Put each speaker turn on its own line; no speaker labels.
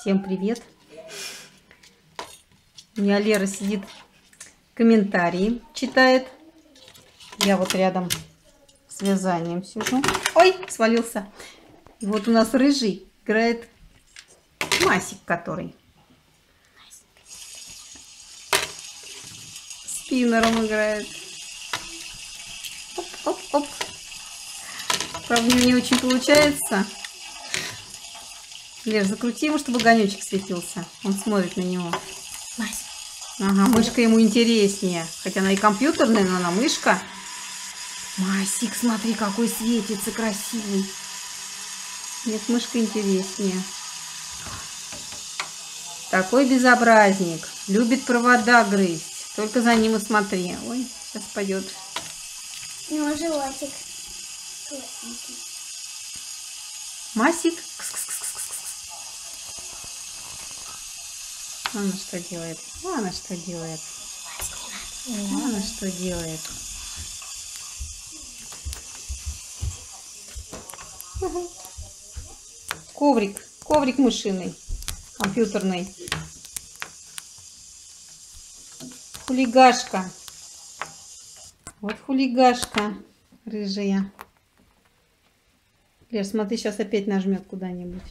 Всем привет! У меня Лера сидит, комментарии читает. Я вот рядом с вязанием сижу. Ой, свалился. И вот у нас рыжий играет Масик, который. Спиннером играет. Оп-оп-оп. Правда, не очень получается. Лер, закрути его, чтобы огонечек светился. Он смотрит на него.
Мась.
Ага, мышка ему интереснее. Хотя она и компьютерная, но она мышка. Масик, смотри, какой светится красивый. Нет, мышка интереснее. Такой безобразник. Любит провода грызть. Только за ним и смотри. Ой, сейчас пойдет.
Ну, животик. Классненький.
Масик. Кс-кс-кс-кс-кс. Она что делает? Она что делает? Она что делает? Коврик. Коврик мышиный. Компьютерный. Хулигашка. Вот хулигашка рыжая. Лер, смотри, сейчас опять нажмет куда-нибудь.